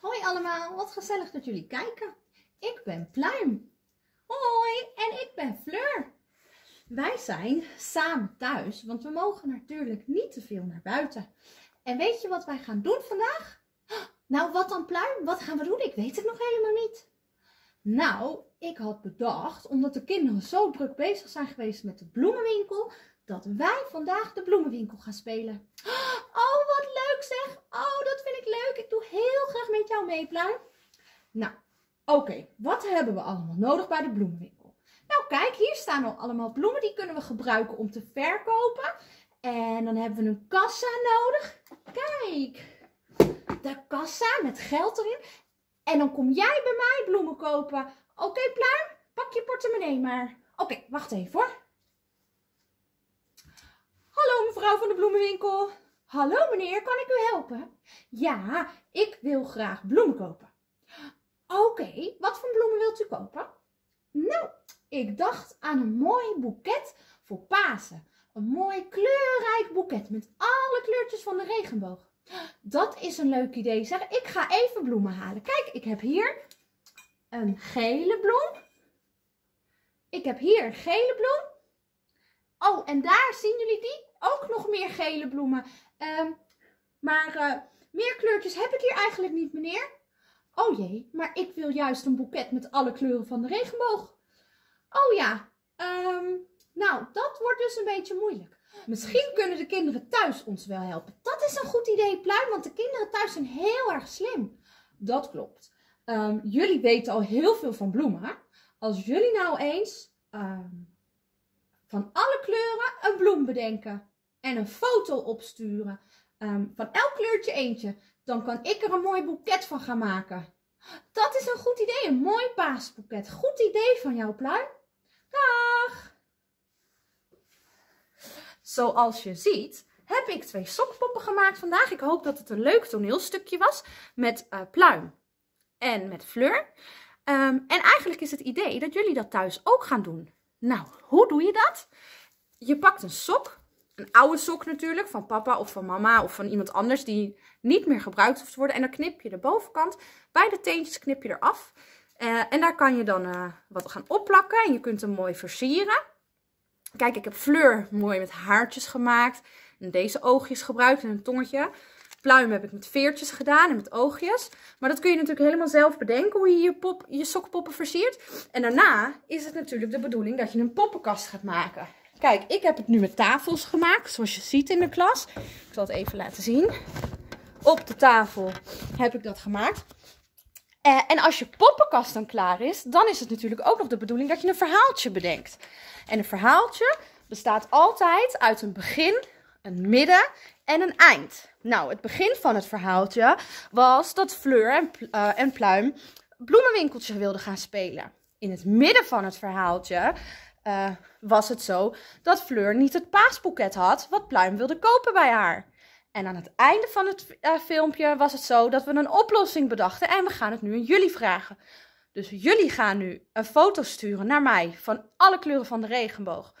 Hoi allemaal, wat gezellig dat jullie kijken. Ik ben Pluim. Hoi, en ik ben Fleur. Wij zijn samen thuis, want we mogen natuurlijk niet te veel naar buiten. En weet je wat wij gaan doen vandaag? Nou, wat dan Pluim? Wat gaan we doen? Ik weet het nog helemaal niet. Nou, ik had bedacht, omdat de kinderen zo druk bezig zijn geweest met de bloemenwinkel, dat wij vandaag de bloemenwinkel gaan spelen. Oh, wat leuk zeg! Oh, dat vind ik leuk. Ik doe heel graag met jou mee, Pluim. Nou, oké. Wat hebben we allemaal nodig bij de bloemenwinkel? Nou, kijk, hier staan al allemaal bloemen. Die kunnen we gebruiken om te verkopen. En dan hebben we een kassa nodig. Kijk, de kassa met geld erin. En dan kom jij bij mij bloemen kopen. Oké, Pluim? Pak je portemonnee maar. Oké, wacht even hoor. Hallo mevrouw van de bloemenwinkel. Hallo meneer, kan ik u helpen? Ja, ik wil graag bloemen kopen. Oké, wat voor bloemen wilt u kopen? Nou, ik dacht aan een mooi boeket voor Pasen. Een mooi kleurrijk boeket met alle kleurtjes van de regenboog. Dat is een leuk idee. Zeg, ik ga even bloemen halen. Kijk, ik heb hier een gele bloem. Ik heb hier een gele bloem. Oh, en daar zien jullie die? Ook nog meer gele bloemen. Um, maar uh, meer kleurtjes heb ik hier eigenlijk niet, meneer. Oh jee, maar ik wil juist een boeket met alle kleuren van de regenboog. Oh ja, um, nou, dat wordt dus een beetje moeilijk. Misschien kunnen de kinderen thuis ons wel helpen. Dat is een goed idee, Pluim, want de kinderen thuis zijn heel erg slim. Dat klopt. Um, jullie weten al heel veel van bloemen. Als jullie nou eens van alle kleuren een bloem bedenken en een foto opsturen. Um, van elk kleurtje eentje. Dan kan ik er een mooi boeket van gaan maken. Dat is een goed idee, een mooi paasboeket. Goed idee van jou, Pluim. Dag! Zoals je ziet heb ik twee sokpoppen gemaakt vandaag. Ik hoop dat het een leuk toneelstukje was met uh, Pluim en met Fleur. Um, en eigenlijk is het idee dat jullie dat thuis ook gaan doen. Nou, hoe doe je dat? Je pakt een sok een oude sok natuurlijk, van papa of van mama of van iemand anders die niet meer gebruikt hoeft te worden. En dan knip je de bovenkant, beide teentjes knip je eraf. Uh, en daar kan je dan uh, wat gaan opplakken en je kunt hem mooi versieren. Kijk, ik heb Fleur mooi met haartjes gemaakt. En deze oogjes gebruikt en een tongetje. Pluim heb ik met veertjes gedaan en met oogjes. Maar dat kun je natuurlijk helemaal zelf bedenken hoe je je, pop, je sokpoppen versiert. En daarna is het natuurlijk de bedoeling dat je een poppenkast gaat maken. Kijk, ik heb het nu met tafels gemaakt, zoals je ziet in de klas. Ik zal het even laten zien. Op de tafel heb ik dat gemaakt. Uh, en als je poppenkast dan klaar is, dan is het natuurlijk ook nog de bedoeling dat je een verhaaltje bedenkt. En een verhaaltje bestaat altijd uit een begin, een midden en een eind. Nou, het begin van het verhaaltje was dat Fleur en, uh, en Pluim bloemenwinkeltjes wilden gaan spelen. In het midden van het verhaaltje uh, was het zo dat Fleur niet het paasboeket had wat Pluim wilde kopen bij haar. En aan het einde van het uh, filmpje was het zo dat we een oplossing bedachten en we gaan het nu aan jullie vragen. Dus jullie gaan nu een foto sturen naar mij van alle kleuren van de regenboog.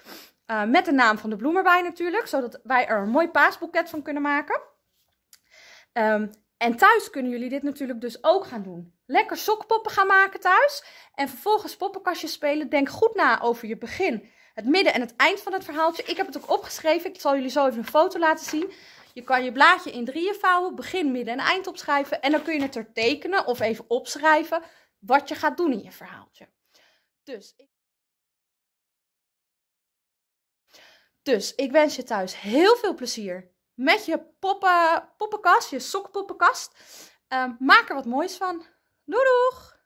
Uh, met de naam van de bloem erbij natuurlijk, zodat wij er een mooi paasboeket van kunnen maken. Um, en thuis kunnen jullie dit natuurlijk dus ook gaan doen. Lekker sokpoppen gaan maken thuis. En vervolgens poppenkastjes spelen. Denk goed na over je begin, het midden en het eind van het verhaaltje. Ik heb het ook opgeschreven. Ik zal jullie zo even een foto laten zien. Je kan je blaadje in drieën vouwen, begin, midden en eind opschrijven. En dan kun je het er tekenen of even opschrijven wat je gaat doen in je verhaaltje. Dus. Dus ik wens je thuis heel veel plezier met je poppen, poppenkast, je sokpoppenkast. Uh, maak er wat moois van. Doei doeg!